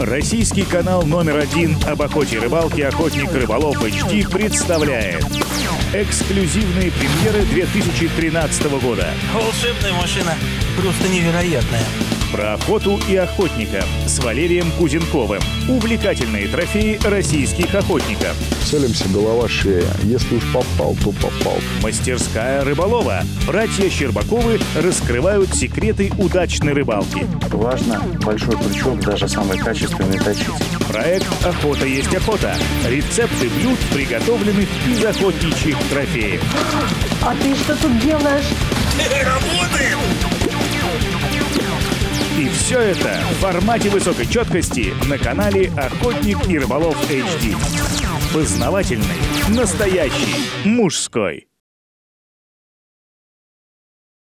Российский канал номер один об охоте и рыбалке «Охотник Рыболов HD» представляет эксклюзивные премьеры 2013 года. Волшебная машина, просто невероятная. Про охоту и охотника с Валерием Кузенковым. Увлекательные трофеи российских охотников. Целимся голова шея. Если уж попал, то попал. Мастерская рыболова. Братья Щербаковы раскрывают секреты удачной рыбалки. Важно большой крючок, даже самый качественный точить. Проект «Охота есть охота». Рецепты блюд, приготовленных из охотничьих трофеев. А ты что тут делаешь? Работаем! Все это в формате высокой четкости на канале «Охотник и рыболов HD». Познавательный, настоящий, мужской.